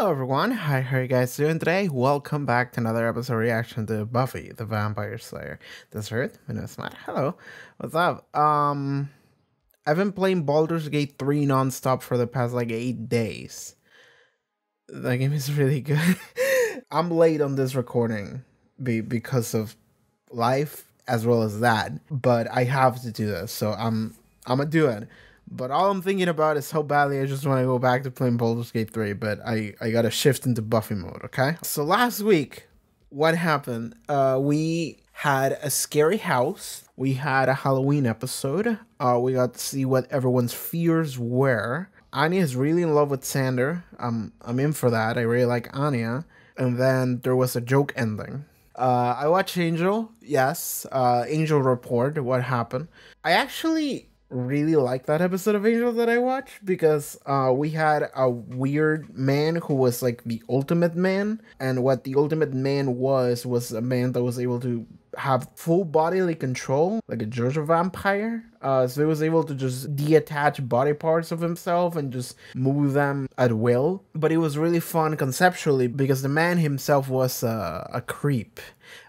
Hello everyone, hi, how are you guys doing today? Welcome back to another episode reaction to Buffy the Vampire Slayer. This is Earth, my name is Matt. Hello, what's up? Um, I've been playing Baldur's Gate 3 non-stop for the past like 8 days. That game is really good. I'm late on this recording be because of life as well as that, but I have to do this, so I'm I'm gonna do it. But all I'm thinking about is how badly I just want to go back to playing Baldur's Gate 3, but I, I gotta shift into Buffy mode, okay? So last week, what happened? Uh, we had a scary house. We had a Halloween episode. Uh, we got to see what everyone's fears were. Anya is really in love with Xander. I'm I'm in for that. I really like Anya. And then there was a joke ending. Uh, I watched Angel. Yes, uh, Angel report. What happened? I actually really like that episode of Angel that I watched because uh, we had a weird man who was like the ultimate man, and what the ultimate man was was a man that was able to have full bodily control, like a Jojo vampire. Uh, so he was able to just detach body parts of himself and just move them at will. But it was really fun conceptually because the man himself was uh, a creep.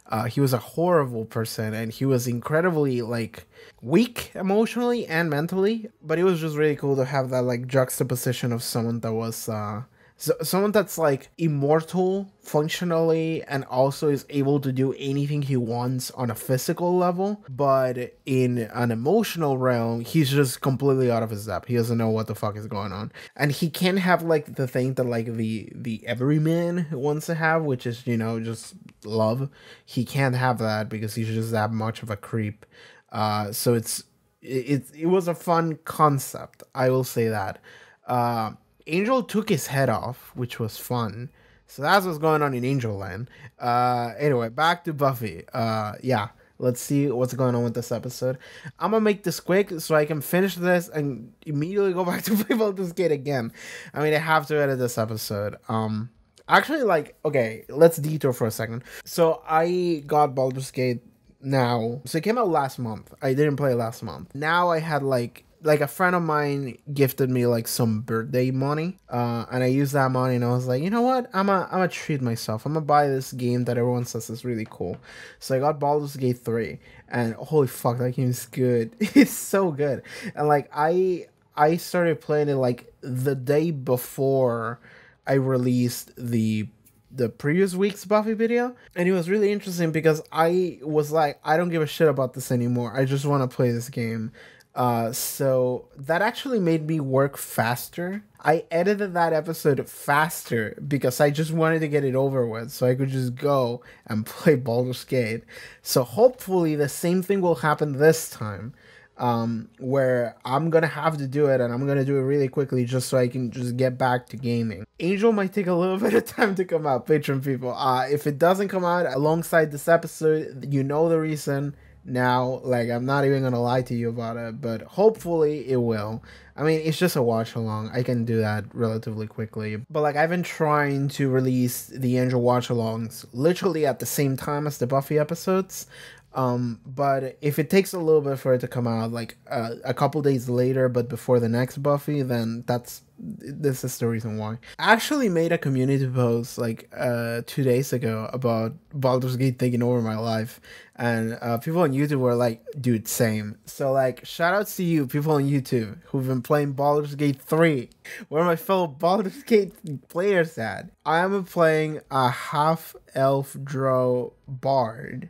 Uh, he was a horrible person and he was incredibly like weak emotionally and mentally. But it was just really cool to have that like juxtaposition of someone that was uh, so, someone that's like immortal functionally and also is able to do anything he wants on a physical level but in an emotional realm he's just completely out of his depth. He doesn't know what the fuck is going on. And he can't have like the thing that like the the everyman wants to have which is you know just love. He can't have that because he's just that much of a creep uh so it's it, it, was a fun concept i will say that uh Angel took his head off, which was fun. So that's what's going on in Angel Land. Uh, anyway, back to Buffy. Uh, yeah, let's see what's going on with this episode. I'm gonna make this quick so I can finish this and immediately go back to play Baldur's Gate again. I mean, I have to edit this episode. Um, actually, like, okay, let's detour for a second. So I got Baldur's Gate now. So it came out last month. I didn't play last month. Now I had like like a friend of mine gifted me like some birthday money uh, and i used that money and i was like you know what i'm a, i'm gonna treat myself i'm gonna buy this game that everyone says is really cool so i got Baldur's Gate 3 and holy fuck that game is good it's so good and like i i started playing it like the day before i released the the previous week's Buffy video, and it was really interesting because I was like, I don't give a shit about this anymore. I just want to play this game. Uh, so that actually made me work faster. I edited that episode faster because I just wanted to get it over with so I could just go and play Baldur's Gate. So hopefully the same thing will happen this time. Um, where I'm gonna have to do it and I'm gonna do it really quickly just so I can just get back to gaming. Angel might take a little bit of time to come out, patron people. Uh, if it doesn't come out alongside this episode, you know the reason now. Like, I'm not even gonna lie to you about it, but hopefully it will. I mean, it's just a watch along. I can do that relatively quickly. But like, I've been trying to release the Angel watch alongs literally at the same time as the Buffy episodes. Um, but if it takes a little bit for it to come out, like uh, a couple days later, but before the next Buffy, then that's this is the reason why. I actually made a community post like uh two days ago about Baldur's Gate taking over my life, and uh, people on YouTube were like, "Dude, same." So like, shout outs to you, people on YouTube who've been playing Baldur's Gate three. Where my fellow Baldur's Gate players at? I am playing a half elf drow bard.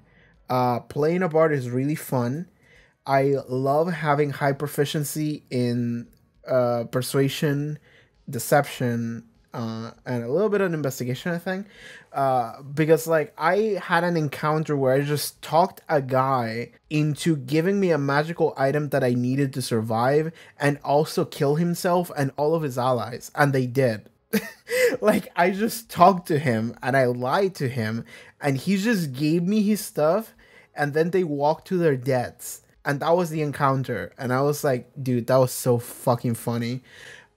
Uh, playing a bard is really fun. I love having high proficiency in uh, persuasion, deception, uh, and a little bit of investigation, I think. Uh, because like I had an encounter where I just talked a guy into giving me a magical item that I needed to survive and also kill himself and all of his allies, and they did. like I just talked to him and I lied to him, and he just gave me his stuff, and then they walked to their deaths and that was the encounter. And i was like dude that was so fucking funny.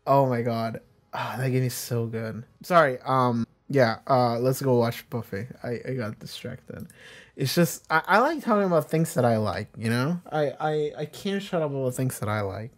Oh my god. Oh, that game is so good. Sorry um yeah uh let's go watch buffy. I i got distracted. It's just I, I like talking about things that i like you know? I i i can't shut up about things that i like.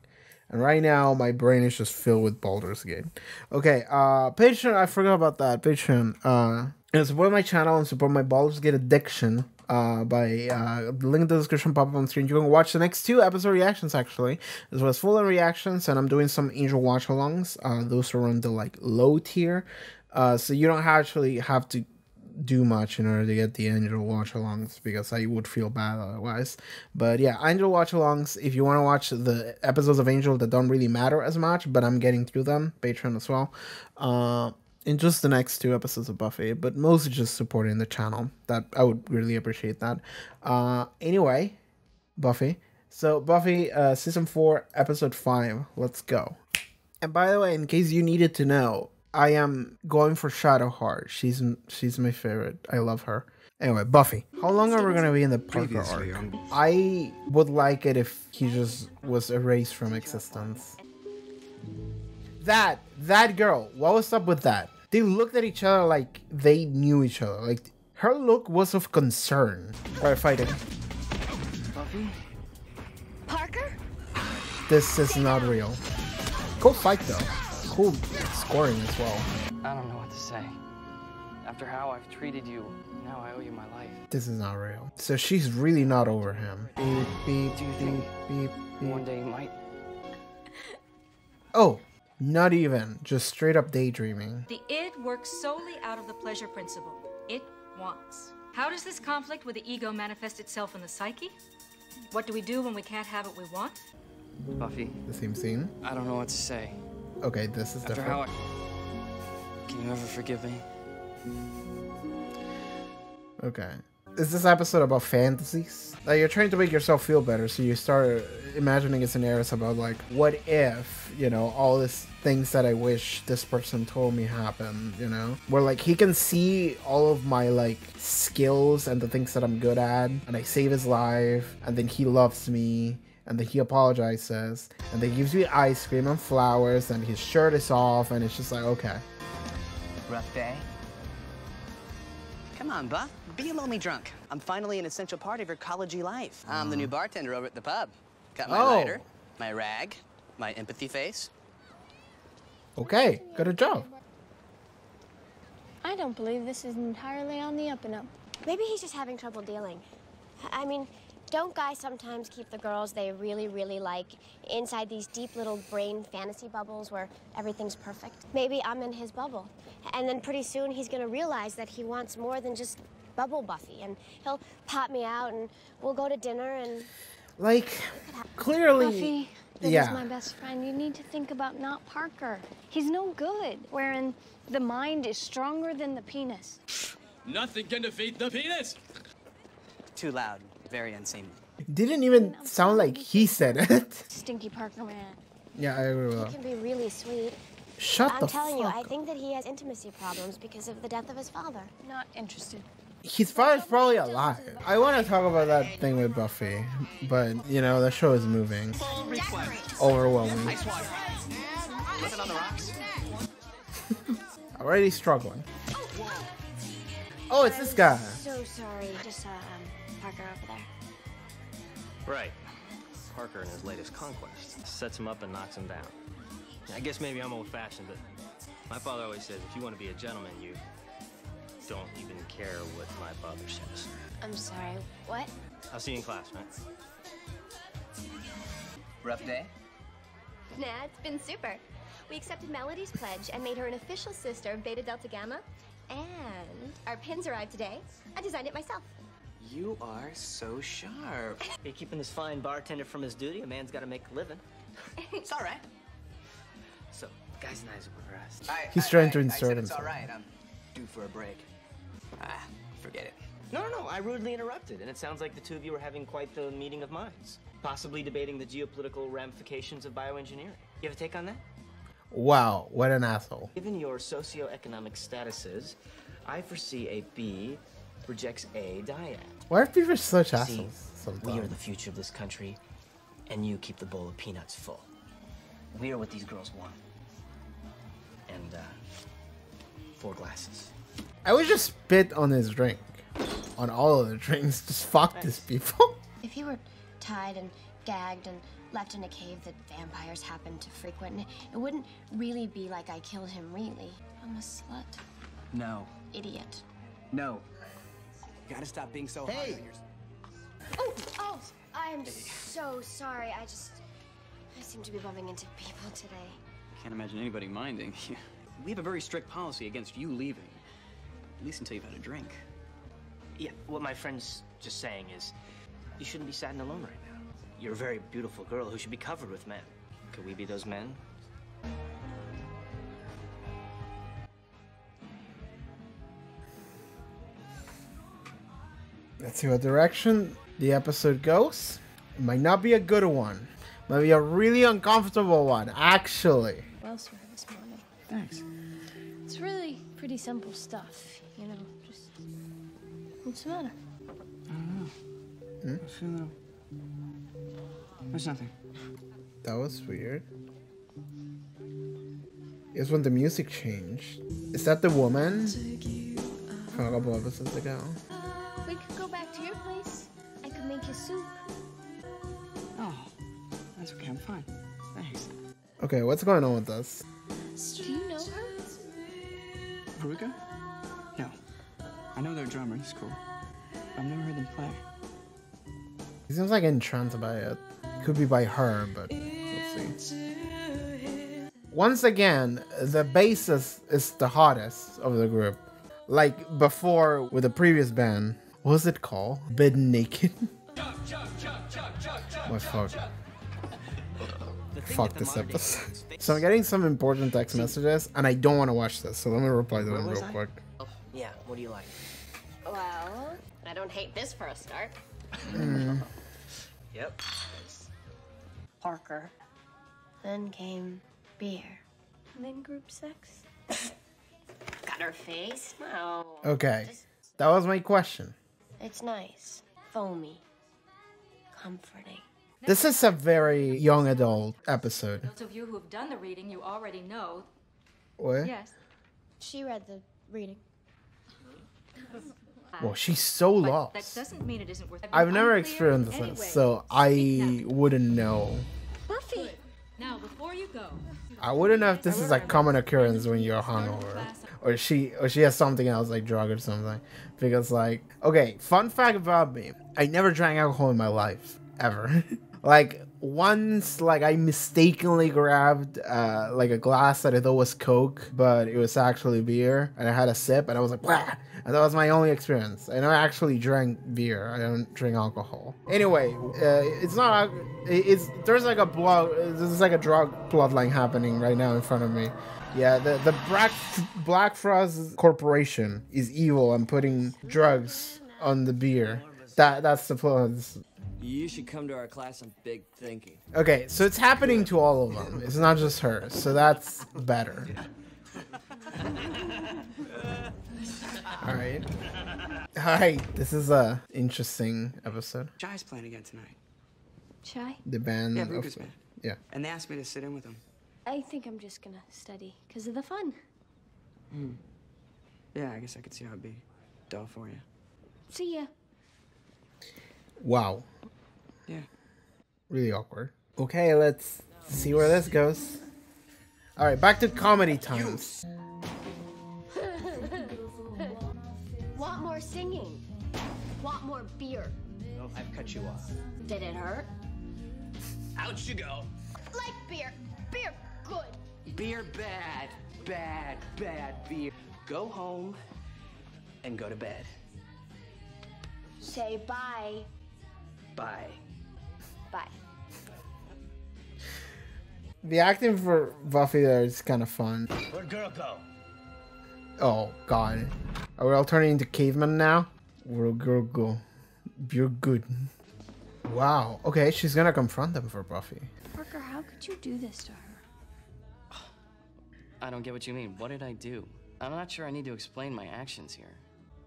And right now, my brain is just filled with Baldur's Gate. Okay, uh, Patreon, I forgot about that. Patreon, uh, and support my channel and support my Baldur's Gate addiction uh, by uh, link in the description pop up on screen. You can watch the next two episode reactions actually, as well as full on reactions, and I'm doing some Angel watch alongs. Uh, those are on the like low tier, uh, so you don't actually have to do much in order to get the Angel watch alongs because I would feel bad otherwise. But yeah, Angel watch alongs. If you want to watch the episodes of Angel that don't really matter as much, but I'm getting through them, Patreon as well. Uh, in just the next two episodes of Buffy, but mostly just supporting the channel. That I would really appreciate that. Uh, anyway, Buffy. So Buffy, uh, season four, episode five. Let's go. And by the way, in case you needed to know, I am going for Shadowheart. She's she's my favorite. I love her. Anyway, Buffy. How long are we gonna be in the Parker arc? I would like it if he just was erased from existence. That that girl. What was up with that? They looked at each other like they knew each other. Like her look was of concern. Alright, fighting. Buffy? Parker? This is not real. Go fight though. Cool scoring as well. I don't know what to say. After how I've treated you, now I owe you my life. This is not real. So she's really not over him. Beep, beep, Do you think beep, beep. one day you might? Oh, not even, just straight up daydreaming. The id works solely out of the pleasure principle. It wants. How does this conflict with the ego manifest itself in the psyche? What do we do when we can't have what we want? Buffy. The same scene? I don't know what to say. Okay, this is After different. how I... Can you ever forgive me? Okay. Is this episode about fantasies? Like you're trying to make yourself feel better, so you start imagining scenarios about like, what if, you know, all these things that I wish this person told me happened, you know? Where like he can see all of my like skills and the things that I'm good at, and I save his life, and then he loves me, and then he apologizes, and then gives me ice cream and flowers, and his shirt is off, and it's just like, okay. Rough day? Come on, Buff. Be a lonely drunk. I'm finally an essential part of your collegey life. I'm the new uh-huh. bartender over at the pub. Got my Oh. lighter, my rag, my empathy face. Okay, good a job. I don't believe this is entirely on the up and up. Maybe he's just having trouble dealing. I mean, don't guys sometimes keep the girls they really, really like inside these deep little brain fantasy bubbles where everything's perfect? Maybe I'm in his bubble. And then pretty soon he's gonna realize that he wants more than just bubble Buffy. And he'll pop me out and we'll go to dinner and Like, clearly. Buffy, this yeah. is my best friend. You need to think about not Parker. He's no good. Wherein the mind is stronger than the penis. Nothing can defeat the penis. Too loud, very unseemly. Didn't even sound like he said it. Stinky Parker man. yeah, I agree with he that. can be really sweet. Shut up. I'm the telling you, fuck I think that he has intimacy problems because of the death of his father. Not interested. His father's probably alive. I want to talk about that thing with Buffy, but you know the show is moving. Overwhelming. Looking on the rocks? Already struggling. Oh, it's this guy. So sorry, just uh, um, Parker over there. Right. Parker and his latest conquest sets him up and knocks him down. I guess maybe I'm old fashioned, but my father always says if you want to be a gentleman, you don't even care what my father says. I'm sorry, what? I'll see you in class, man. Rough day? Nah, it's been super. We accepted Melody's pledge and made her an official sister of Beta Delta Gamma. And our pins arrived today. I designed it myself. You are so sharp. You're keeping this fine bartender from his duty. A man's got to make a living. It's all right. So, guys and I are progressed. I, He's I- trying I- to I insert said It's all himself. right. I'm due for a break. Ah, forget it. No, no, no. I rudely interrupted, and it sounds like the two of you are having quite the meeting of minds, possibly debating the geopolitical ramifications of bioengineering. You have a take on that? Wow, what an asshole. Given your socioeconomic statuses, I foresee a B rejects A diet. Why are people such See, assholes we are the future of this country, and you keep the bowl of peanuts full. We are what these girls want. And, uh, four glasses. I would just spit on his drink. On all of the drinks. Just fuck these people. If he were tied and gagged and left in a cave that vampires happen to frequent. It wouldn't really be like I killed him, really. I'm a slut. No. Idiot. No. You gotta stop being so hard Hey! on yourself. Oh, oh, I'm so sorry. I just. I seem to be bumping into people today. Can't imagine anybody minding. we have a very strict policy against you leaving. At least until you've had a drink. Yeah, what my friend's just saying is, you shouldn't be sad and alone right now. You're a very beautiful girl who should be covered with men. Could we be those men? Let's see what direction the episode goes. It might not be a good one. Might be a really uncomfortable one, actually. Well, sir, this morning. Thanks. It's really pretty simple stuff, you know. Just what's the matter? I don't know. Hmm? I feel a little... There's nothing. That was weird. It's when the music changed. Is that the woman from a couple episodes ago? We could go back to your place. I could make you soup. Oh, that's okay. I'm fine. Thanks. Okay, what's going on with us? Do you know her? Veruca? No. I know their drummer. He's cool. I've never heard them play. He seems like entranced by it. Could be by her, but let's see. Once again, the bassist is the hottest of the group. Like before with the previous band. What was it called? Bif Naked? My fuck. Fuck this episode. So I'm getting some important text messages and I don't want to watch this, so let me reply to them real I? quick. Oh, yeah, what do you like? Well, I don't hate this for a start. Mm. Yep. Parker. Then came beer. And then group sex. Got her face? No. Okay, that was my question. It's nice. Foamy. Comforting. This is a very young adult episode. Those of you who have done the reading, you already know. What? Yes. She read the reading. Well, she's so lost. that doesn't mean it isn't worth. I've never Unclear experienced anyway. this, so I wouldn't know. Buffy. Now, before you go, I wouldn't know if this is a common occurrence when you're hungover, or she or she has something else like drug or something. Because like, okay, fun fact about me: I never drank alcohol in my life ever. like once, like I mistakenly grabbed uh, like a glass that I thought was Coke, but it was actually beer, and I had a sip, and I was like, Wah! and that was my only experience. And I actually drank beer. I don't drink alcohol. Anyway, uh, it's not. It's there's like a blog. There's like a drug bloodline happening right now in front of me. Yeah, the the Black Black Frost Corporation is evil and putting drugs on the beer. That that's the plot. You should come to our class on big thinking. Okay, so it's happening to all of them. It's not just her. So that's better. All right. All right. This is a interesting episode. Shy's playing again tonight. Shy? The band. Yeah, of- Veruca's band. yeah. And they asked me to sit in with them. I think I'm just gonna study because of the fun. Hmm. Yeah, I guess I could see how it'd be dull for you. See ya. Wow. Yeah. Really awkward. Okay, let's see where this goes. All right, back to comedy times. Want more singing? Want more beer? Oh, I've cut you off. Did it hurt? Out you go. Like beer. Beer, good. Beer bad, bad, bad beer. Go home and go to bed. Say bye. Bye. Bye. The acting for Buffy there is kind of fun. Where'd girl go? Oh God, are we all turning into cavemen now? We'll go go. You're good. Wow. Okay, she's gonna confront them for Buffy. Parker, how could you do this to her? I don't get what you mean. What did I do? I'm not sure I need to explain my actions here.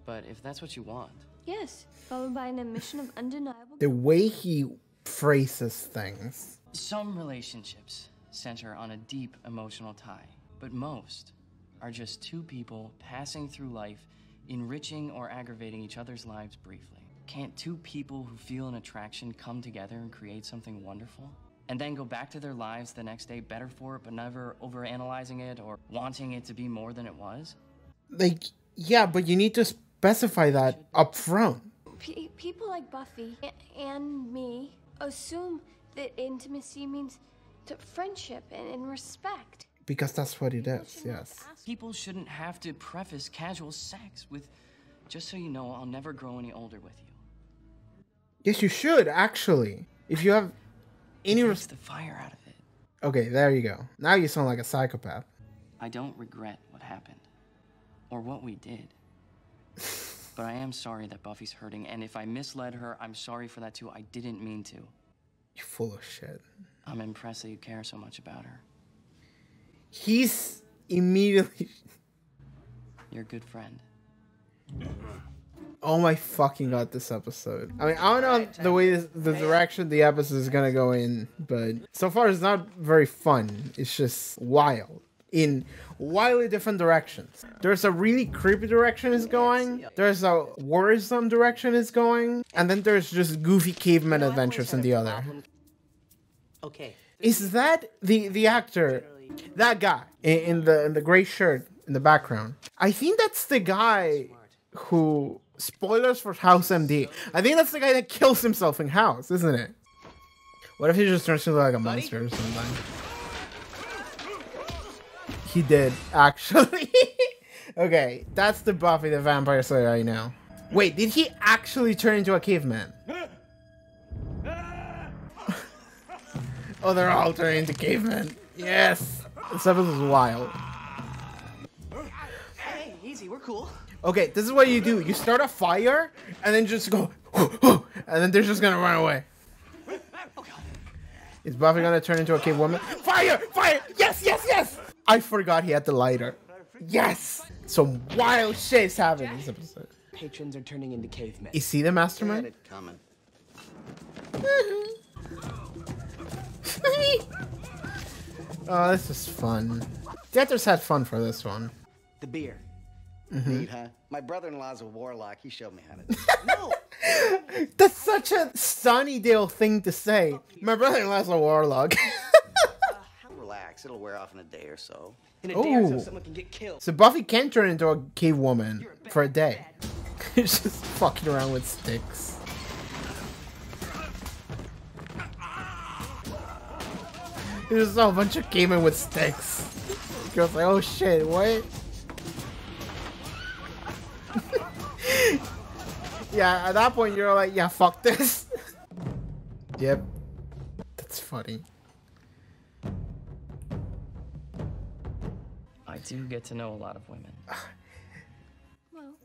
But if that's what you want. Yes, followed by an admission of undeniable. The way he phrases things. Some relationships center on a deep emotional tie, but most are just two people passing through life, enriching or aggravating each other's lives briefly. Can't two people who feel an attraction come together and create something wonderful? and then go back to their lives the next day better for it, but never overanalyzing it or wanting it to be more than it was? Like, yeah, but you need to specify that up front. P- people like Buffy and me assume that intimacy means to friendship and, and respect. Because that's what it is, yes. People shouldn't have to preface casual sex with, just so you know, I'll never grow any older with you. Yes, you should, actually. If you have any. Takes the fire out of it. Okay, there you go. Now you sound like a psychopath. I don't regret what happened or what we did. but I am sorry that Buffy's hurting, and if I misled her, I'm sorry for that too. I didn't mean to. You're full of shit. I'm impressed that you care so much about her. He's immediately. You're a good friend. Oh my fucking god, this episode. I mean, I don't know the way this, the direction the episode is gonna go in, but so far it's not very fun. It's just wild in wildly different directions. There's a really creepy direction it's going. There's a worrisome direction it's going, and then there's just goofy caveman adventures in the other. Okay. Is that the the actor, that guy in, in the in the gray shirt in the background? I think that's the guy who spoilers for House MD. I think that's the guy that kills himself in House, isn't it? What if he just turns into like a monster or something? He did actually. okay, that's the Buffy the Vampire Slayer I know. Wait, did he actually turn into a caveman? oh, they're all turning into cavemen. Yes, this episode is wild. Hey, easy, we're cool. Okay, this is what you do. You start a fire and then just go, and then they're just gonna run away. Oh, is Buffy gonna turn into a cave woman? Fire! Fire! Yes, yes, yes! I forgot he had the lighter. Yes! Some wild shit is happening this episode. Patrons are turning into cavemen. Is he the mastermind? It coming. oh, this is fun. The actors had fun for this one. The beer. Mhm. Neat, huh? My brother-in-law's a warlock. He showed me how to do it. no! That's such a Sunnydale thing to say. My brother-in-law's a warlock. Relax. It'll wear off in a day or so. In a day or so, someone can get killed. So Buffy can turn into a cave woman for a day. She's just fucking around with sticks. There's a bunch of cavemen with sticks. Girl's like, oh shit, what? yeah, at that point you're like, yeah, fuck this. yep. That's funny. Do get to know a lot of women.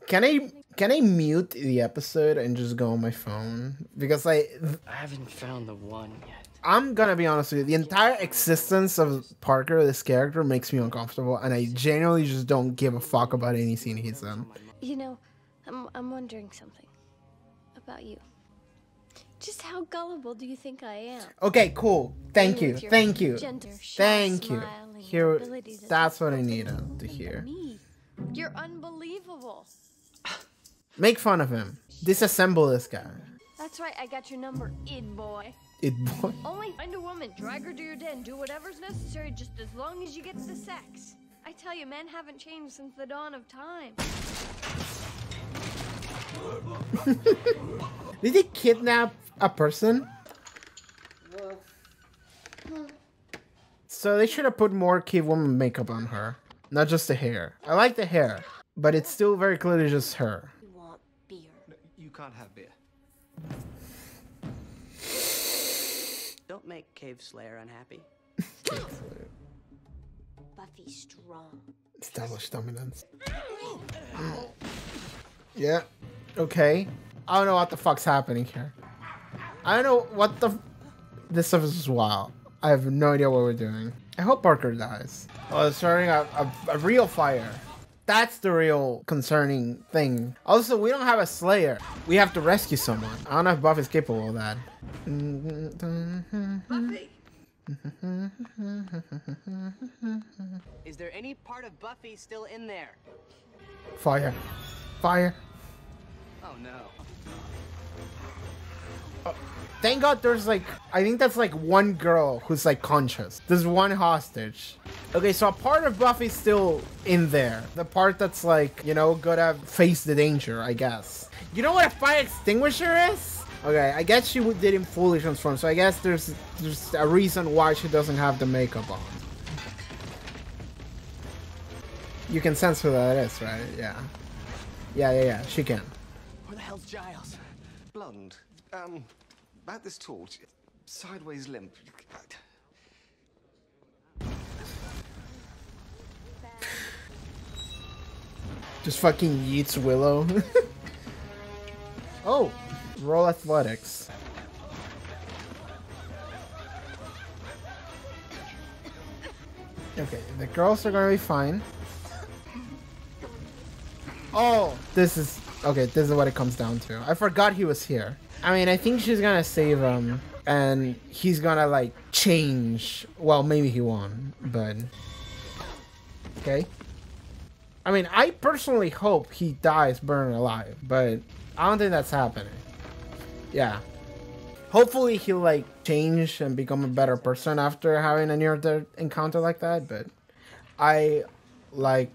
Can I can I mute the episode and just go on my phone? Because I I haven't found the one yet. I'm gonna be honest with you, the entire existence of Parker, this character, makes me uncomfortable, and I genuinely just don't give a fuck about any scene he's in. You know, I'm, I'm wondering something about you. Just how gullible do you think I am? Okay, cool. Thank you, thank you, thank you. Here, that's what I needed uh, to hear. Me. You're unbelievable. Make fun of him. Disassemble this guy. That's right, I got your number, id boy. It boy. Only find a woman, drag her to your den, do whatever's necessary just as long as you get the sex. I tell you, men haven't changed since the dawn of time. Did he kidnap a person? So they should have put more cave woman makeup on her, not just the hair. I like the hair, but it's still very clearly just her. You want beer? You can't have beer. Don't make Cave Slayer unhappy. Buffy strong. Established dominance. Yeah. Okay. I don't know what the fuck's happening here. I don't know what the. This stuff is wild. I have no idea what we're doing. I hope Parker dies. Oh, it's starting a, a, a real fire. That's the real concerning thing. Also, we don't have a Slayer. We have to rescue someone. I don't know if Buffy's capable of that. Buffy! Is there any part of Buffy still in there? Fire. Fire. Oh no. Oh, thank God there's like, I think that's like one girl who's like conscious. There's one hostage. Okay, so a part of Buffy's still in there. The part that's like, you know, gotta face the danger, I guess. You know what a fire extinguisher is? Okay, I guess she didn't fully transform, so I guess there's there's a reason why she doesn't have the makeup on. You can sense who that is, right? Yeah. Yeah, yeah, yeah, she can. Where hell's Giles? Blonde. Um, about this tall. Sideways limp. Just fucking yeets Willow. oh, roll athletics. Okay, the girls are gonna be fine. Oh, this is okay. This is what it comes down to. I forgot he was here. I mean, I think she's gonna save him, and he's gonna like change. Well, maybe he won't, but okay. I mean, I personally hope he dies burned alive, but I don't think that's happening. Yeah. Hopefully he'll like change and become a better person after having a near-death encounter like that, but I like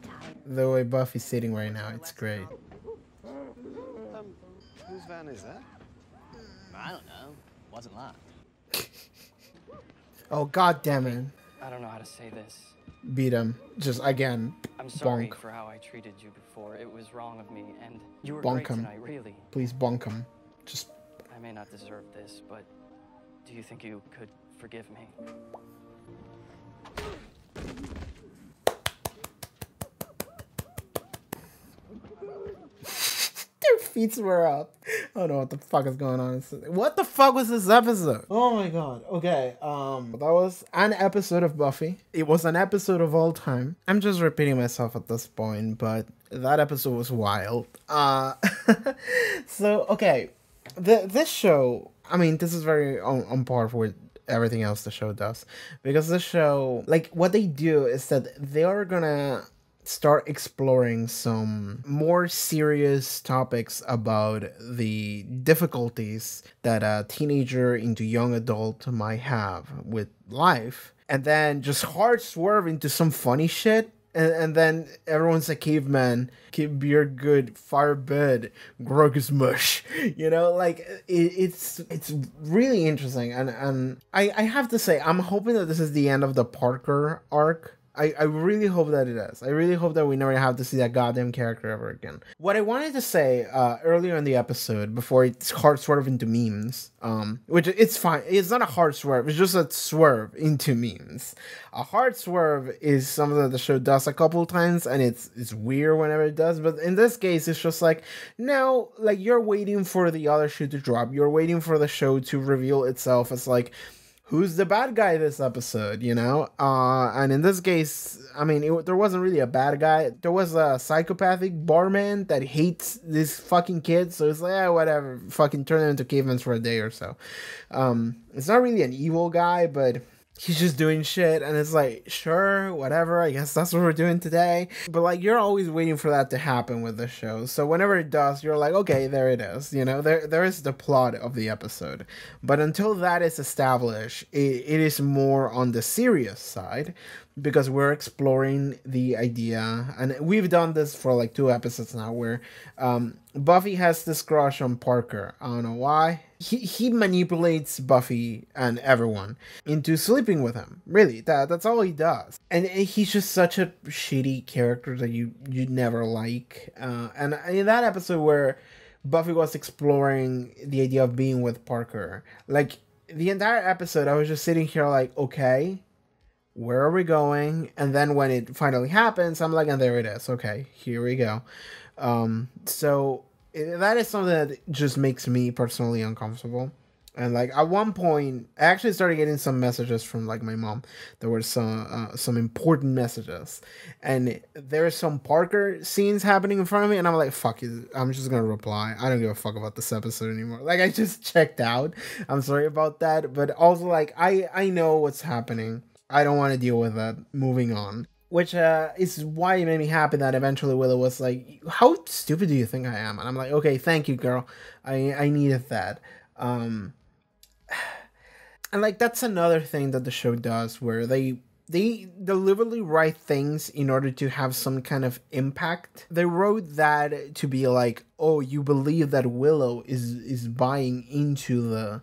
the way Buffy's sitting right now. It's great. Is that? Hmm. I don't know. Wasn't locked. Oh god damn it. I don't know how to say this. Beat him. Just again. I'm sorry bonk. for how I treated you before. It was wrong of me, and you were Bonk great him. tonight, really. Please bonk him. Just I may not deserve this, but do you think you could forgive me? Their feet were up. I don't know what the fuck is going on. What the fuck was this episode? Oh my god. Okay. Um that was an episode of Buffy. It was an episode of all time. I'm just repeating myself at this point, but that episode was wild. Uh so okay. The this show, I mean, this is very on, on par with everything else the show does. Because this show like what they do is that they are gonna start exploring some more serious topics about the difficulties that a teenager into young adult might have with life. And then just hard swerve into some funny shit. And, and then everyone's a caveman. Keep beard good fire bed grogus mush. You know like it, it's it's really interesting. And and I, I have to say i'm hoping that this is the end of the parker arc I, I really hope that it is. I really hope that we never have to see that goddamn character ever again. What I wanted to say uh, earlier in the episode, before it's hard swerve into memes, um, which it's fine. It's not a hard swerve. It's just a swerve into memes. A hard swerve is something that the show does a couple times, and it's it's weird whenever it does. But in this case, it's just like no, like you're waiting for the other shoe to drop. You're waiting for the show to reveal itself as like who's the bad guy this episode, you know? Uh, and in this case, I mean, it, there wasn't really a bad guy. There was a psychopathic barman that hates this fucking kid, so it's like, yeah, whatever, fucking turn them into cavemen for a day or so. Um, it's not really an evil guy, but he's just doing shit and it's like sure whatever i guess that's what we're doing today. But like you're always waiting for that to happen with the show. So whenever it does you're like okay there it is you know? There there is the plot of the episode. But until that is established it, it is more on the serious side because we're exploring the idea. And we've done this for like two episodes now where um, buffy has this crush on parker. I don't know why he, he manipulates buffy and everyone into sleeping with him really that that's all he does and he's just such a shitty character that you you never like uh, and in that episode where buffy was exploring the idea of being with parker like the entire episode i was just sitting here like okay where are we going? And then when it finally happens, I'm like, and there it is. Okay, here we go. Um, so that is something that just makes me personally uncomfortable. And like at one point, I actually started getting some messages from like my mom. There were some uh, some important messages, and there's some Parker scenes happening in front of me, and I'm like, "Fuck it!" I'm just gonna reply. I don't give a fuck about this episode anymore. Like I just checked out. I'm sorry about that, but also like I I know what's happening. I don't want to deal with that. Moving on. Which uh, is why it made me happy that eventually Willow was like, "How stupid do you think I am?" And I'm like, "Okay, thank you, girl. I I needed that." Um, and like that's another thing that the show does where they they deliberately write things in order to have some kind of impact. They wrote that to be like, oh, you believe that Willow is is buying into the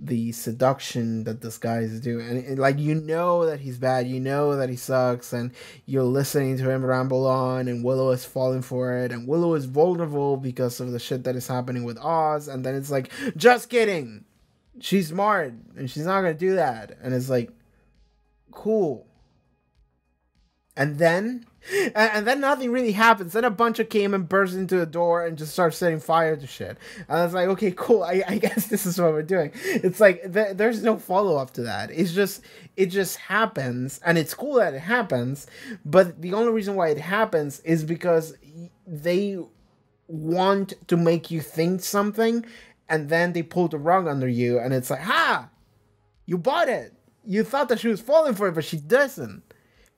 the seduction that this guy is doing, and, like you know that he's bad, you know that he sucks, and you're listening to him ramble on, and Willow is falling for it, and Willow is vulnerable because of the shit that is happening with Oz, and then it's like, just kidding, she's smart, and she's not gonna do that, and it's like cool. And then, and, then nothing really happens. Then a bunch of came and burst into the door and just start setting fire to shit. And I was like, okay, cool. I, I guess this is what we're doing. It's like th- there's no follow up to that. It's just it just happens, and it's cool that it happens. But the only reason why it happens is because they want to make you think something, and then they pull the rug under you, and it's like, ha, you bought it you thought that she was falling for it, but she doesn't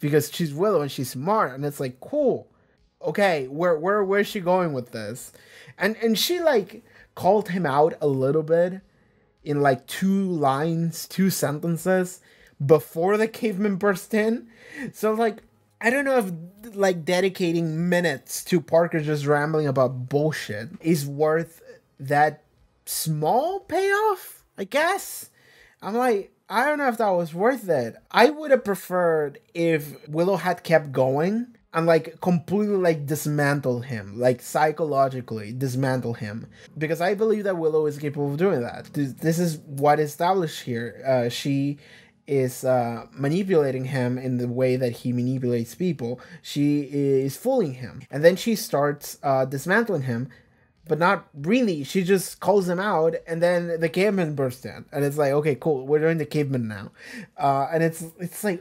because she's Willow and she's smart, and it's like cool. Okay, where where where's she going with this? And and she like called him out a little bit in like two lines, two sentences before the caveman burst in. So like I don't know if like dedicating minutes to Parker just rambling about bullshit is worth that small payoff, I guess. I'm like I don't know if that was worth it. I would have preferred if Willow had kept going and like completely like dismantle him, like psychologically dismantle him, because I believe that Willow is capable of doing that. This, is what established here. Uh, she is uh, manipulating him in the way that he manipulates people. She is fooling him, and then she starts uh, dismantling him but not really. She just calls him out, and then the caveman bursts in, and it's like, okay, cool, we're doing the caveman now, uh, and it's it's like,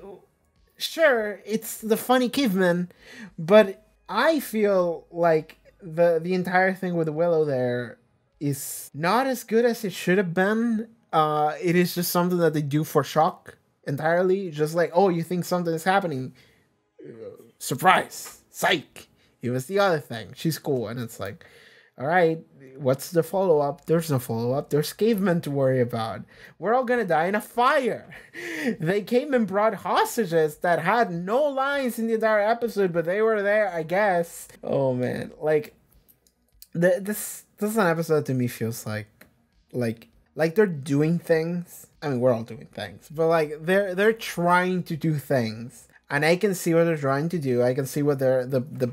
sure, it's the funny caveman, but I feel like the the entire thing with Willow there is not as good as it should have been. Uh, it is just something that they do for shock entirely, just like, oh, you think something is happening, surprise, psych. It was the other thing. She's cool, and it's like all right, what's the follow up? There's no follow up. There's cavemen to worry about. We're all gonna die in a fire. They came and brought hostages that had no lines in the entire episode, but they were there, I guess. Oh man, like the, this this an episode to me feels like like like they're doing things. I mean, we're all doing things, but like they're they're trying to do things, and I can see what they're trying to do. I can see what they're the the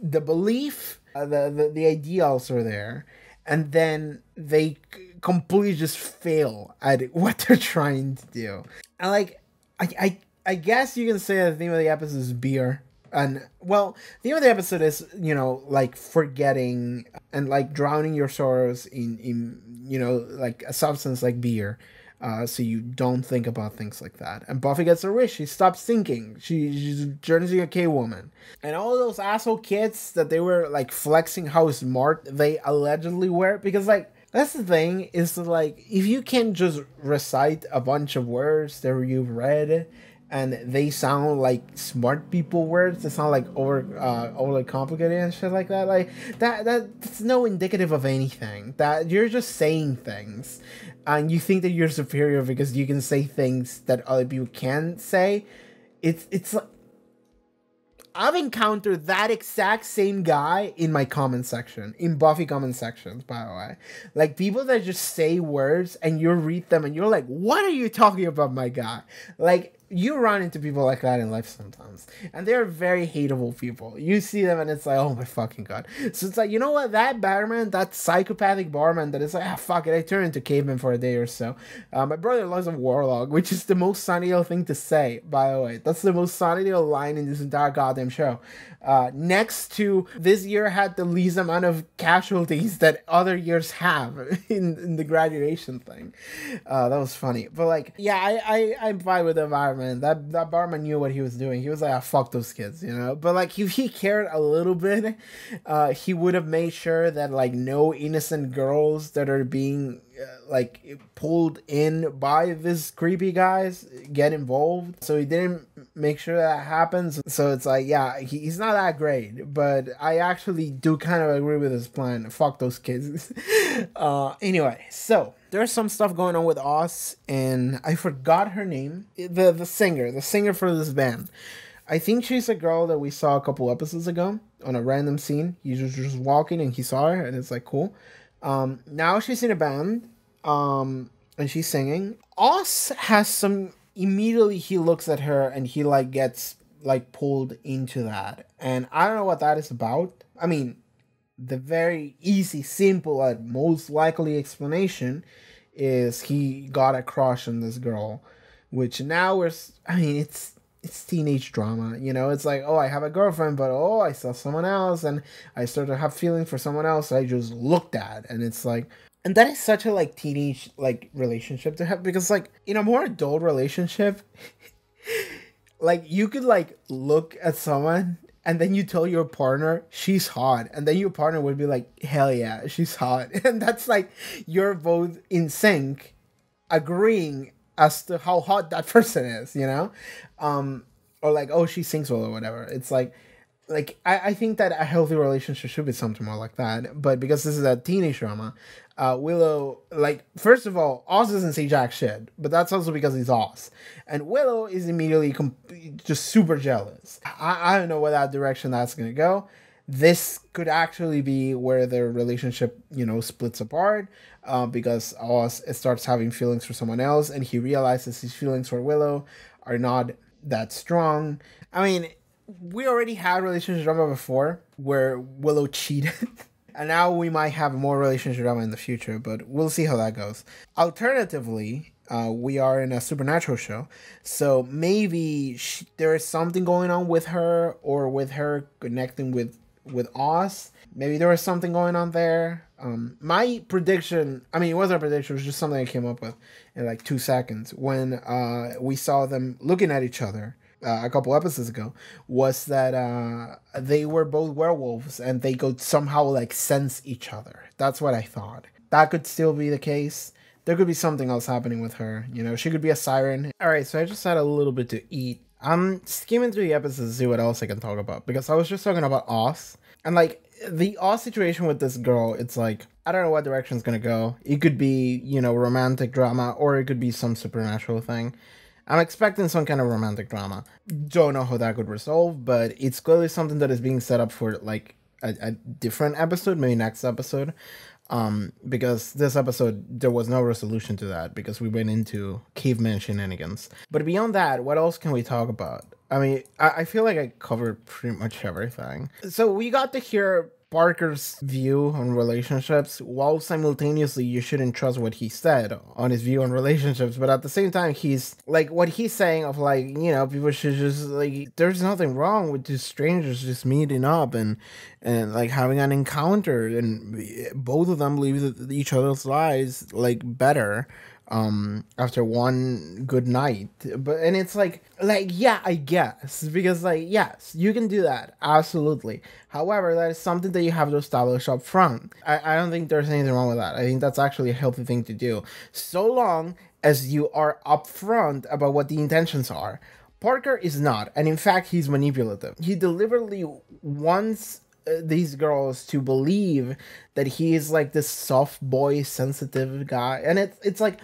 the belief uh, the, the the ideals are there, and then they completely just fail at what they're trying to do. And like, I I I guess you can say that the theme of the episode is beer. And well, the theme of the episode is you know like forgetting and like drowning your sorrows in in you know like a substance like beer uh, so you don't think about things like that. And Buffy gets a wish. She stops thinking. She, she turns into a K woman. And all those asshole kids that they were like flexing how smart they allegedly were, because like that's the thing is that, like if you can just recite a bunch of words that you've read and they sound like smart people words they sound like over uh overly complicated and shit like that like that that's no indicative of anything that you're just saying things and you think that you're superior because you can say things that other people can't say, it's it's like I've encountered that exact same guy in my comment section, in Buffy comment sections, by the way. Like people that just say words and you read them and you're like, what are you talking about, my guy? Like you run into people like that in life sometimes and they're very hateable people. You see them and it's like oh my fucking god. So it's like you know what? That barman that psychopathic barman that is like ah fuck it. I turn into caveman for a day or so. Uh, my brother loves a warlock which is the most Sunnydale thing to say by the way. That's the most Sunnydale line in this entire goddamn show uh, next to this year had the least amount of casualties that other years have in, in the graduation thing. Uh, that was funny. But like, yeah, I, I I'm fine with the environment. That that barman knew what he was doing. He was like, ah, fuck those kids, you know. But like, if he cared a little bit, uh, he would have made sure that like no innocent girls that are being like pulled in by this creepy guys get involved so he didn't make sure that happens so it's like yeah he, he's not that great but i actually do kind of agree with his plan fuck those kids uh, anyway, so there's some stuff going on with Oz, and I forgot her name. The the singer, the singer for this band. I think she's a girl that we saw a couple episodes ago on a random scene. He's just walking and he saw her, and it's like cool. Um, now she's in a band, um, and she's singing. Oz has some. Immediately, he looks at her and he like gets like pulled into that, and I don't know what that is about. I mean, the very easy, simple, and most likely explanation is he got a crush on this girl, which now we're. I mean, it's it's teenage drama, you know. It's like, oh, I have a girlfriend, but oh, I saw someone else, and I started to have feelings for someone else. I just looked at, and it's like, and that is such a like teenage like relationship to have because like in a more adult relationship, like you could like look at someone and then you tell your partner she's hot and then your partner would be like hell yeah she's hot and that's like you're both in sync agreeing as to how hot that person is you know um or like oh she sings well or whatever it's like like I, I think that a healthy relationship should be something more like that but because this is a teenage drama uh, Willow, like, first of all, Oz doesn't say jack shit, but that's also because he's Oz. And Willow is immediately just super jealous. I-, I don't know where that direction that's gonna go. This could actually be where their relationship, you know, splits apart uh, because Oz starts having feelings for someone else and he realizes his feelings for Willow are not that strong. I mean, we already had relationship drama before where Willow cheated. and now we might have more relationship drama in the future, but we'll see how that goes. Alternatively, uh, we are in a supernatural show, so maybe she, there is something going on with her or with her connecting with with Oz. Maybe there was something going on there. Um, my prediction, I mean, it wasn't a prediction, it was just something I came up with in like two seconds when uh, we saw them looking at each other uh, a couple episodes ago was that uh, they were both werewolves and they could somehow like sense each other. That's what I thought. That could still be the case. There could be something else happening with her. You know, she could be a siren. All right, so I just had a little bit to eat. I'm skimming through the episodes to see what else I can talk about because I was just talking about Oz and like the Oz situation with this girl. It's like I don't know what direction it's gonna go. It could be you know romantic drama or it could be some supernatural thing. I'm expecting some kind of romantic drama. Don't know how that could resolve, but it's clearly something that is being set up for like a, a different episode, maybe next episode. Um, because this episode there was no resolution to that because we went into caveman shenanigans. But beyond that, what else can we talk about? I mean, I, I feel like I covered pretty much everything. So we got to hear Parker's view on relationships, while simultaneously you shouldn't trust what he said on his view on relationships, but at the same time, he's like what he's saying of like, you know, people should just like, there's nothing wrong with just strangers just meeting up and and like having an encounter, and both of them leave each other's lives like better um after one good night. But and it's like like yeah i guess. Because like yes you can do that. Absolutely. However that is something that you have to establish up front. I, I don't think there's anything wrong with that. I think that's actually a healthy thing to do. So long as you are upfront about what the intentions are. Parker is not and in fact he's manipulative. He deliberately wants these girls to believe that he is like this soft boy sensitive guy. And it's it's like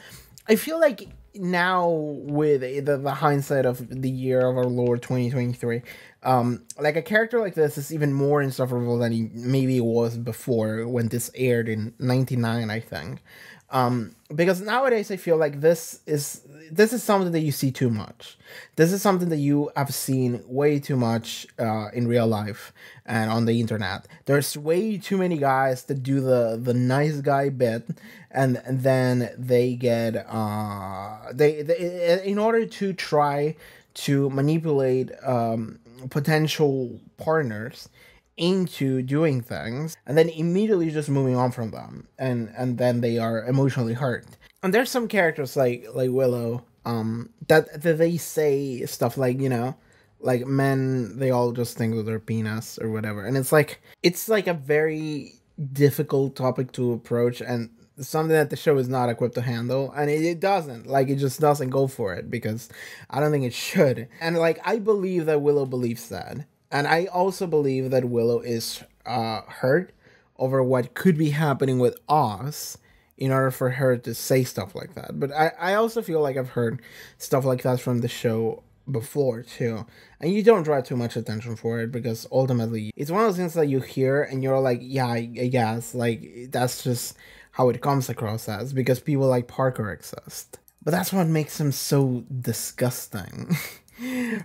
i feel like now with the, the hindsight of the year of our lord 2023 um like a character like this is even more insufferable than he maybe was before when this aired in 99 i think. Um because nowadays i feel like this is this is something that you see too much. This is something that you have seen way too much uh, in real life and on the internet. There's way too many guys that do the the nice guy bit and, and then they get uh they, they in order to try to manipulate um potential partners into doing things and then immediately just moving on from them. And and then they are emotionally hurt. And there's some characters like like willow um that that they say stuff like you know like men they all just think of their penis or whatever. And it's like it's like a very difficult topic to approach and something that the show is not equipped to handle. And it, it, doesn't. Like it just doesn't go for it because i don't think it should. And like i believe that willow believes that and i also believe that willow is uh hurt over what could be happening with Oz in order for her to say stuff like that. But I, I also feel like I've heard stuff like that from the show before too. And you don't draw too much attention for it because ultimately it's one of those things that you hear and you're like, yeah, I, guess. Like that's just how it comes across as because people like Parker exist. But that's what makes him so disgusting.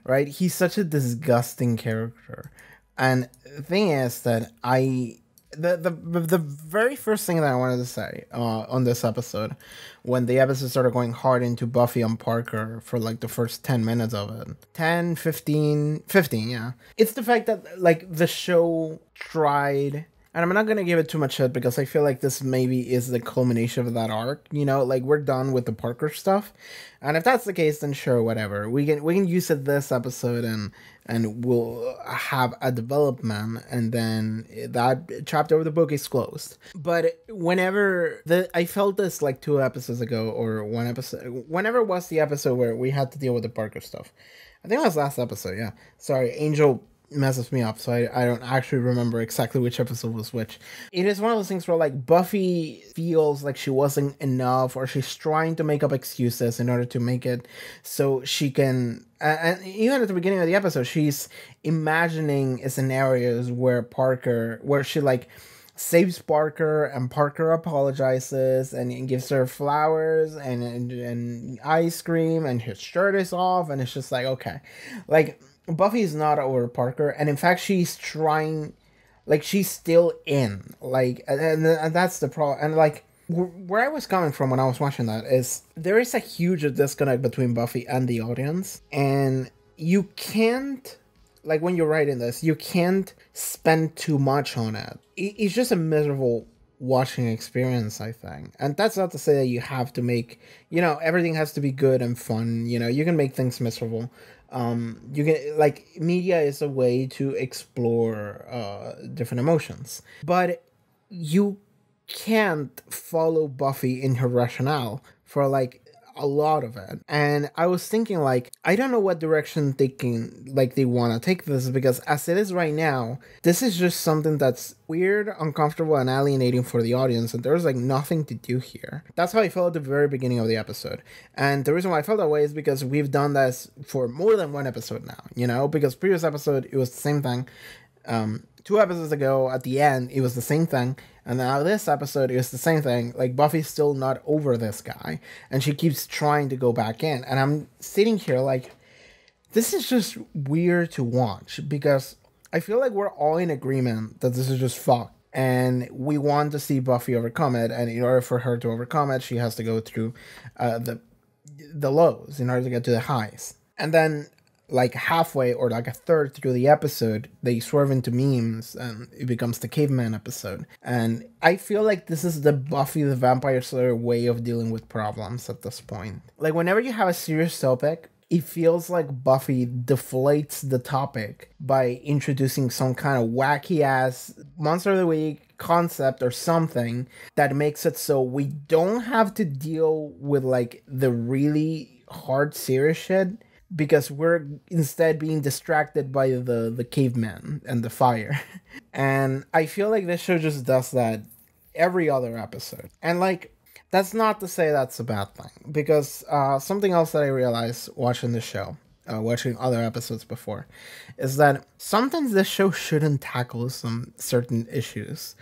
right? He's such a disgusting character. And the thing is that I the the the very first thing that I wanted to say uh, on this episode, when the episode started going hard into Buffy and Parker for like the first 10 minutes of it 10, 15, 15, yeah. It's the fact that like the show tried and I'm not gonna give it too much shit because I feel like this maybe is the culmination of that arc. You know, like we're done with the Parker stuff, and if that's the case, then sure, whatever. We can we can use it this episode and and we'll have a development, and then that chapter of the book is closed. But whenever the I felt this like two episodes ago or one episode, whenever was the episode where we had to deal with the Parker stuff. I think it was last episode. Yeah, sorry, Angel messes me up, so I, I don't actually remember exactly which episode was which. It is one of those things where like Buffy feels like she wasn't enough, or she's trying to make up excuses in order to make it so she can. And even at the beginning of the episode, she's imagining scenarios where Parker, where she like saves Parker and Parker apologizes and, and gives her flowers and, and and ice cream and his shirt is off and it's just like okay like Buffy is not over Parker, and in fact, she's trying, like, she's still in, like, and, and that's the problem. And like, where I was coming from when I was watching that is there is a huge disconnect between Buffy and the audience, and you can't, like, when you're writing this, you can't spend too much on it. It's just a miserable watching experience i think and that's not to say that you have to make you know everything has to be good and fun you know you can make things miserable um you can like media is a way to explore uh different emotions. But you can't follow buffy in her rationale for like a lot of it. And I was thinking like I don't know what direction they can like they want to take this because as it is right now, this is just something that's weird, uncomfortable and alienating for the audience and there's like nothing to do here. That's how I felt at the very beginning of the episode. And the reason why I felt that way is because we've done this for more than one episode now, you know, because previous episode it was the same thing. Um two episodes ago at the end it was the same thing and now this episode is the same thing. Like Buffy's still not over this guy, and she keeps trying to go back in. And I'm sitting here like, this is just weird to watch because I feel like we're all in agreement that this is just fucked. And we want to see Buffy overcome it, and in order for her to overcome it, she has to go through uh, the the lows in order to get to the highs. And then like halfway or like a third through the episode, they swerve into memes and it becomes the caveman episode. And I feel like this is the Buffy the Vampire Slayer way of dealing with problems at this point. Like, whenever you have a serious topic, it feels like Buffy deflates the topic by introducing some kind of wacky ass monster of the week concept or something that makes it so we don't have to deal with like the really hard serious shit because we're instead being distracted by the the caveman and the fire. And i feel like this show just does that every other episode. And like that's not to say that's a bad thing because uh, something else that i realized watching the show uh, watching other episodes before is that sometimes this show shouldn't tackle some certain issues.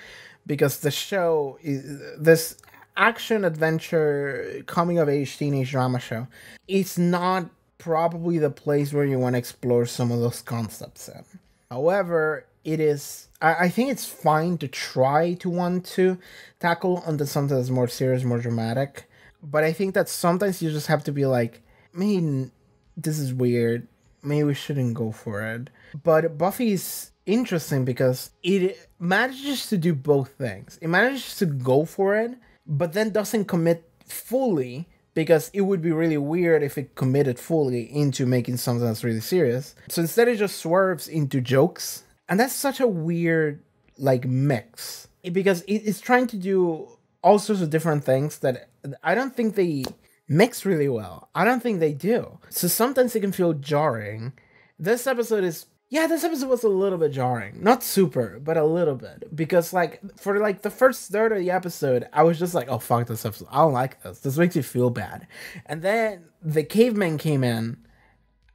Because the show is this action adventure coming of age teenage drama show it's not probably the place where you want to explore some of those concepts in. However, it is I, I think it's fine to try to want to tackle onto something that's more serious, more dramatic. But I think that sometimes you just have to be like, mean, this is weird. Maybe we shouldn't go for it. But Buffy's interesting because it manages to do both things. It manages to go for it, but then doesn't commit fully because it would be really weird if it committed fully into making something that's really serious. So instead, it just swerves into jokes, and that's such a weird like mix because it's trying to do all sorts of different things that I don't think they mix really well. I don't think they do. So sometimes it can feel jarring. This episode is yeah, this episode was a little bit jarring. Not super, but a little bit. Because like for like the first third of the episode, I was just like, oh fuck this episode. I don't like this. This makes me feel bad. And then the caveman came in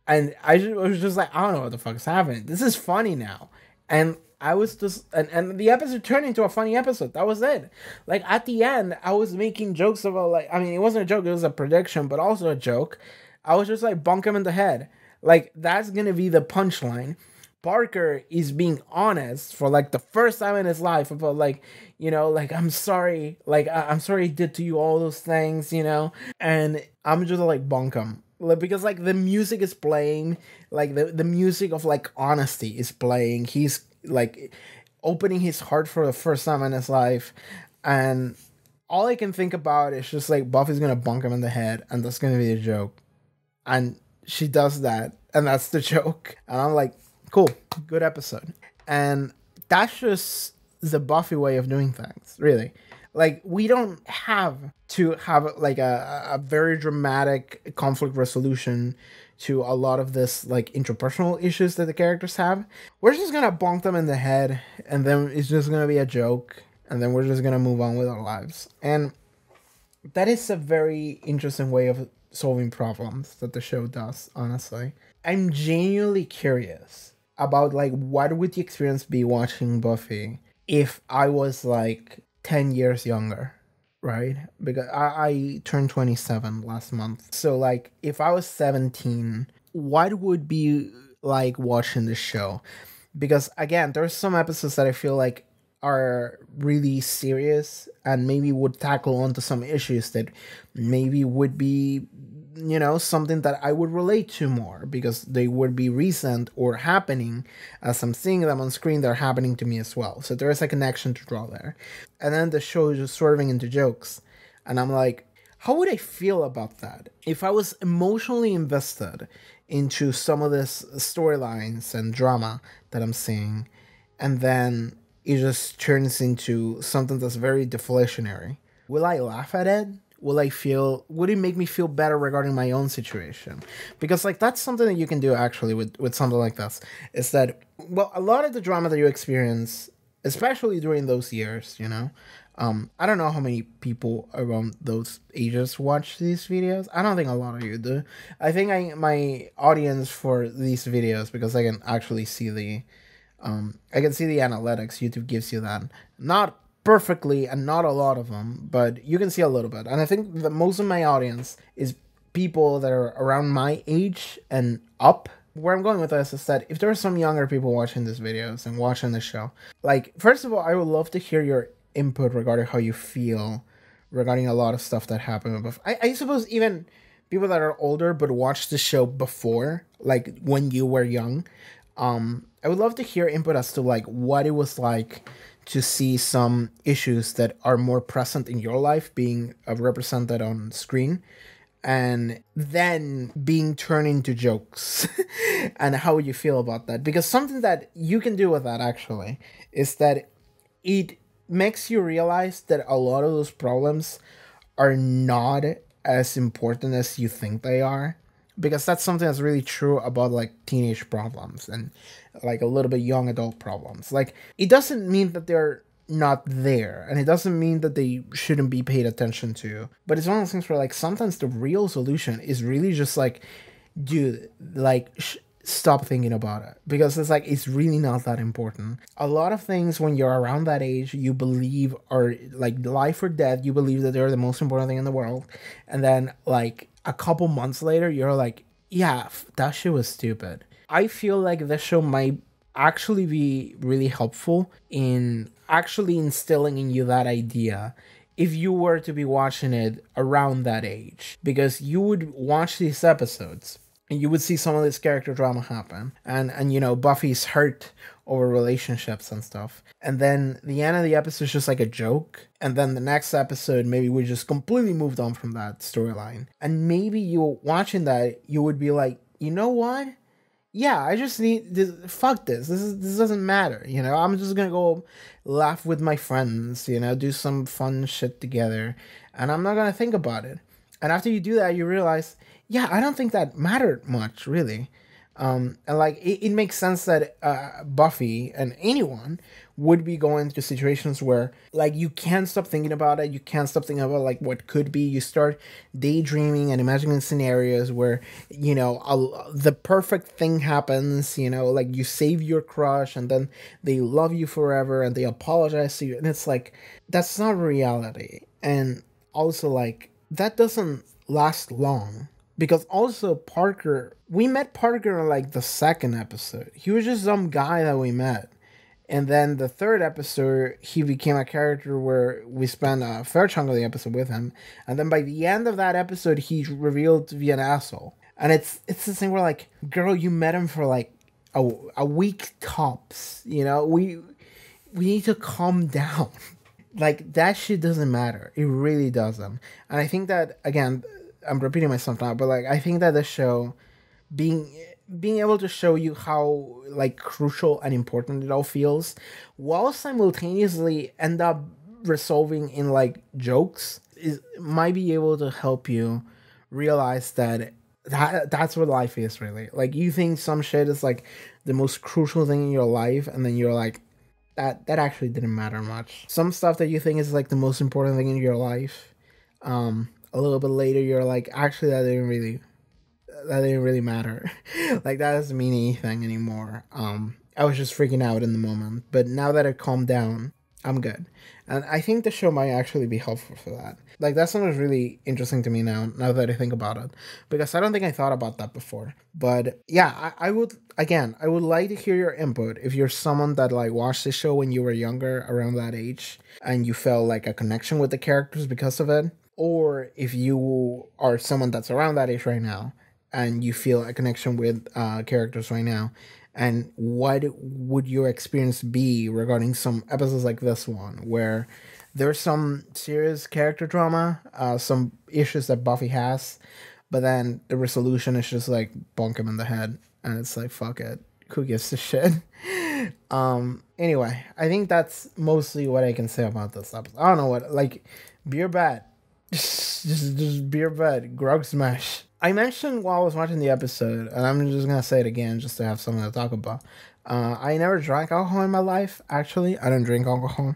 and I was just like, I don't know what the fuck is happening. This is funny now. And I was just and, and the episode turned into a funny episode. That was it. Like at the end, I was making jokes about like I mean it wasn't a joke, it was a prediction, but also a joke. I was just like bunk him in the head. Like that's gonna be the punchline. Parker is being honest for like the first time in his life about like, you know, like I'm sorry, like I- am sorry he did to you all those things, you know, and I'm just like bunk him like, because like the music is playing, like the the music of like honesty is playing. He's like opening his heart for the first time in his life, and all I can think about is just like Buffy's gonna bunk him in the head, and that's gonna be a joke, and she does that, and that's the joke, and I'm like, cool, good episode, and that's just the Buffy way of doing things, really. Like we don't have to have like a, a very dramatic conflict resolution to a lot of this like interpersonal issues that the characters have. We're just gonna bonk them in the head, and then it's just gonna be a joke, and then we're just gonna move on with our lives. And that is a very interesting way of solving problems that the show does. Honestly, I'm genuinely curious about like what would the experience be watching Buffy if I was like 10 years younger right? Because I, I turned 27 last month. So like if i was 17 what would be like watching the show? Because again there's some episodes that i feel like are really serious and maybe would tackle onto some issues that maybe would be you know something that i would relate to more because they would be recent or happening uh, as i'm seeing them on screen they're happening to me as well. So there is a connection to draw there. And then the show is just swerving into jokes. And i'm like how would i feel about that? If i was emotionally invested into some of this storylines and drama that i'm seeing and then it just turns into something that's very deflationary will i laugh at it will I feel would it make me feel better regarding my own situation? Because like that's something that you can do actually with with something like this. Is that well a lot of the drama that you experience, especially during those years, you know. Um, I don't know how many people around those ages watch these videos. I don't think a lot of you do. I think I my audience for these videos because I can actually see the um I can see the analytics YouTube gives you that. Not perfectly and not a lot of them, but you can see a little bit. And I think that most of my audience is people that are around my age and up. Where I'm going with this is that if there are some younger people watching these videos and watching the show, like, first of all, I would love to hear your input regarding how you feel regarding a lot of stuff that happened. I, I suppose even people that are older but watched the show before, like when you were young, um, I would love to hear input as to like what it was like to see some issues that are more present in your life being uh, represented on screen and then being turned into jokes and how you feel about that? Because something that you can do with that actually is that it makes you realize that a lot of those problems are not as important as you think they are because that's something that's really true about like teenage problems and like a little bit young adult problems. Like it doesn't mean that they're not there and it doesn't mean that they shouldn't be paid attention to but it's one of those things where like sometimes the real solution is really just like dude like stop thinking about it because it's like it's really not that important a lot of things when you're around that age you believe are like life or death you believe that they're the most important thing in the world and then like a couple months later you're like yeah that shit was stupid. I feel like this show might actually be really helpful in actually instilling in you that idea if you were to be watching it around that age because you would watch these episodes and you would see some of this character drama happen and and you know buffy's hurt over relationships and stuff and then the end of the episode is just like a joke and then the next episode maybe we just completely moved on from that storyline and maybe you watching that you would be like you know what yeah, I just need this. Fuck this. This is this doesn't matter. You know, I'm just gonna go laugh with my friends. You know, do some fun shit together, and I'm not gonna think about it. And after you do that, you realize, yeah, I don't think that mattered much, really. Um, and like it, it makes sense that uh, Buffy and anyone would be going through situations where like you can't stop thinking about it. You can't stop thinking about like what could be. You start daydreaming and imagining scenarios where you know a, the perfect thing happens. You know, like you save your crush and then they love you forever and they apologize to you, and it's like that's not reality. And also like that doesn't last long because also Parker, we met Parker in like the second episode. He was just some guy that we met. And then the third episode, he became a character where we spent a fair chunk of the episode with him. And then by the end of that episode, he's revealed to be an asshole. And it's it's the thing where like, girl, you met him for like a, a week tops. You know, we we need to calm down. like that shit doesn't matter. It really doesn't. And I think that again, I'm repeating myself now, but like I think that the show being being able to show you how like crucial and important it all feels while simultaneously end up resolving in like jokes is might be able to help you realize that that that's what life is really. Like you think some shit is like the most crucial thing in your life and then you're like that that actually didn't matter much. Some stuff that you think is like the most important thing in your life um a little bit later you're like actually that didn't really that didn't really matter. Like that doesn't mean anything anymore. Um i was just freaking out in the moment. But now that it calmed down i'm good. And i think the show might actually be helpful for that. Like that sounds really interesting to me now now that i think about it. Because i don't think i thought about that before. But yeah i, I would again i would like to hear your input. If you're someone that like watched the show when you were younger around that age and you felt like a connection with the characters because of it or if you are someone that's around that age right now and you feel a connection with uh, characters right now and what would your experience be regarding some episodes like this one where there's some serious character drama uh, some issues that buffy has but then the resolution is just like bonk him in the head and it's like fuck it. Who gives a shit? Um anyway i think that's mostly what i can say about this episode. I don't know what like beer bad just, just, beer bad, grug smash. I mentioned while I was watching the episode, and I'm just gonna say it again just to have something to talk about. Uh, I never drank alcohol in my life. Actually, I don't drink alcohol.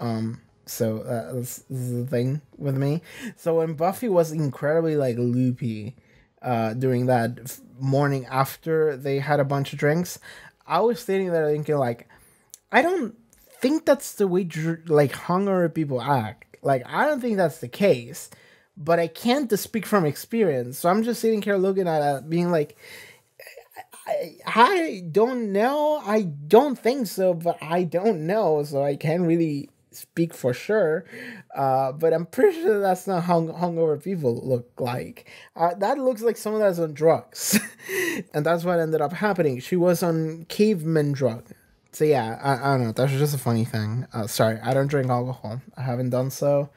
Um, so uh, this is the thing with me. So when Buffy was incredibly like loopy, uh, during that f- morning after they had a bunch of drinks, I was sitting there thinking like, I don't think that's the way dr- like hungover people act. Like, I don't think that's the case, but I can't just speak from experience. So I'm just sitting here looking at it, being like, I, I don't know. I don't think so, but I don't know. So I can't really speak for sure. Uh, but I'm pretty sure that's not how hungover people look like. Uh, that looks like someone that's on drugs. and that's what ended up happening. She was on caveman drug so yeah, I, I don't know. That's just a funny thing. Uh, sorry, I don't drink alcohol. I haven't done so.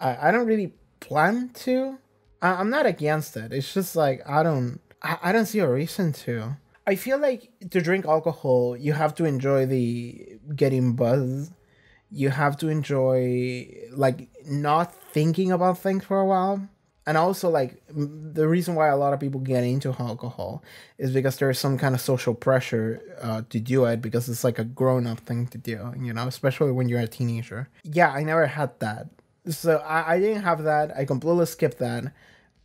I, I don't really plan to. I, I'm not against it. It's just like I don't. I, I don't see a reason to. I feel like to drink alcohol, you have to enjoy the getting buzzed. You have to enjoy like not thinking about things for a while and also like the reason why a lot of people get into alcohol is because there's some kind of social pressure uh, to do it because it's like a grown-up thing to do you know especially when you're a teenager. Yeah i never had that. So i, I didn't have that. I completely skipped that.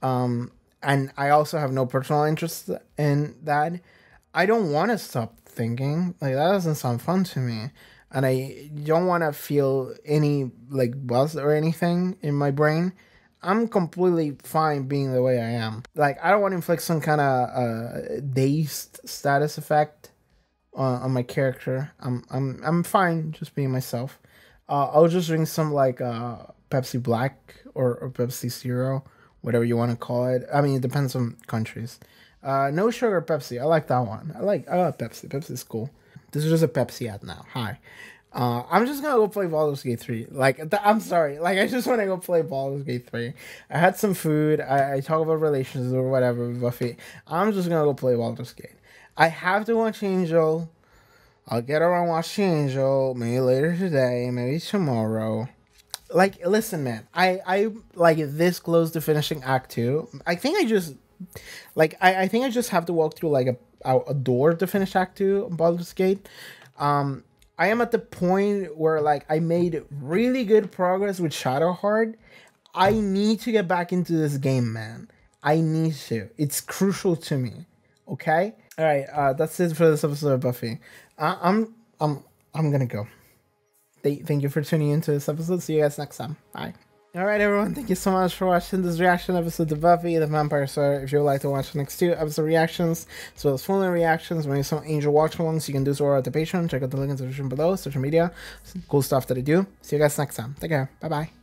Um, and i also have no personal interest in that. I don't want to stop thinking. Like that doesn't sound fun to me. And i don't want to feel any like buzz or anything in my brain I'm completely fine being the way I am. Like I don't want to inflict some kind of uh, dazed status effect on, on my character. I'm I'm I'm fine just being myself. Uh, I'll just drink some like uh, Pepsi Black or, or Pepsi Zero, whatever you want to call it. I mean, it depends on countries. Uh, no sugar Pepsi. I like that one. I like I like Pepsi. Pepsi's cool. This is just a Pepsi ad now. Hi. Uh, I'm just gonna go play Baldur's Gate 3. Like, th- I'm sorry. Like, I just want to go play Baldur's Gate 3. I had some food. I, I talk about relations or whatever Buffy. I'm just gonna go play Baldur's Gate. I have to watch Angel. I'll get around watching Angel maybe later today, maybe tomorrow. Like, listen, man. I I like this close to finishing Act Two. I think I just like I, I think I just have to walk through like a a, door to finish Act Two of Baldur's Gate. Um, I am at the point where like I made really good progress with Shadowheart. I need to get back into this game, man. I need to. It's crucial to me. Okay. All right. Uh, that's it for this episode of Buffy. Uh, I'm I'm I'm gonna go. Th- thank you for tuning into this episode. See you guys next time. Bye. All right, everyone. Thank you so much for watching this reaction episode to Buffy the Vampire Slayer. If you would like to watch the next two episode reactions, as well as full reactions, maybe some Angel Watch alongs, you can do so at the Patreon. Check out the link in the description below, social media, some cool stuff that I do. See you guys next time. Take care. Bye bye.